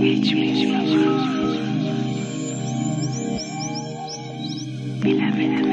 Geçmiş şey baba. Bile bile